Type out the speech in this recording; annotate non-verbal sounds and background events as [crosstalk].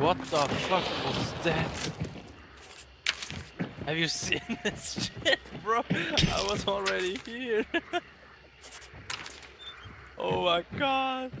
What the fuck was that? Have you seen [laughs] this shit, bro? I was already here. [laughs] oh my god.